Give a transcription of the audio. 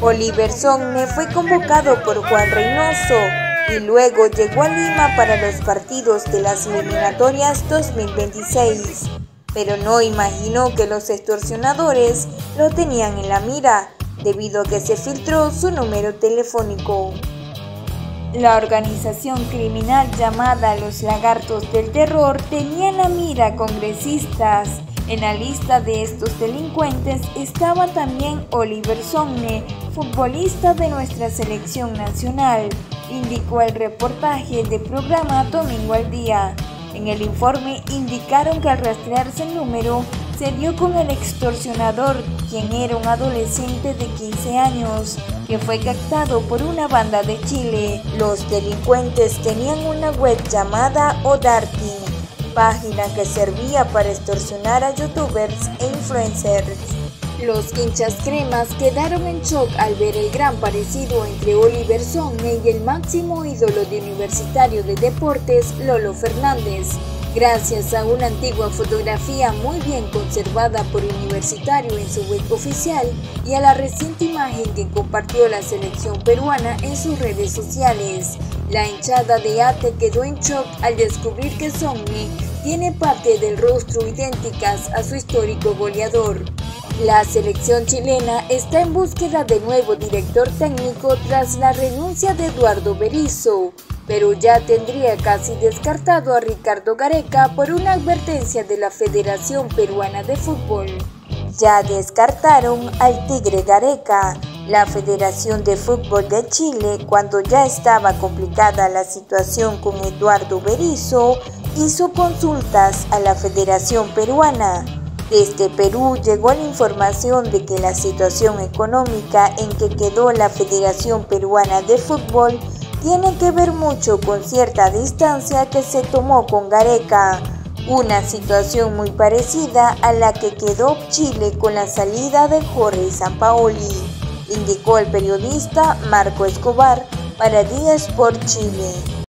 Oliver Sonne fue convocado por Juan Reynoso y luego llegó a Lima para los partidos de las eliminatorias 2026, pero no imaginó que los extorsionadores lo tenían en la mira, debido a que se filtró su número telefónico. La organización criminal llamada Los Lagartos del Terror tenía en la mira congresistas. En la lista de estos delincuentes estaba también Oliver Sonne, futbolista de nuestra selección nacional, indicó el reportaje del programa Domingo al Día. En el informe indicaron que al rastrearse el número se dio con el extorsionador, quien era un adolescente de 15 años, que fue captado por una banda de Chile. Los delincuentes tenían una web llamada Odarting, página que servía para extorsionar a youtubers e influencers. Los hinchas cremas quedaron en shock al ver el gran parecido entre Oliver Sonne y el máximo ídolo de Universitario de Deportes, Lolo Fernández. Gracias a una antigua fotografía muy bien conservada por Universitario en su web oficial y a la reciente imagen que compartió la selección peruana en sus redes sociales, la hinchada de Ate quedó en shock al descubrir que Sonne tiene parte del rostro idénticas a su histórico goleador. La selección chilena está en búsqueda de nuevo director técnico tras la renuncia de Eduardo Berizzo, pero ya tendría casi descartado a Ricardo Gareca por una advertencia de la Federación Peruana de Fútbol. Ya descartaron al Tigre Gareca. La Federación de Fútbol de Chile, cuando ya estaba complicada la situación con Eduardo Berizzo, hizo consultas a la Federación Peruana desde Perú llegó la información de que la situación económica en que quedó la Federación Peruana de Fútbol tiene que ver mucho con cierta distancia que se tomó con Gareca, una situación muy parecida a la que quedó Chile con la salida de Jorge Sampaoli, indicó el periodista Marco Escobar para Días por Chile.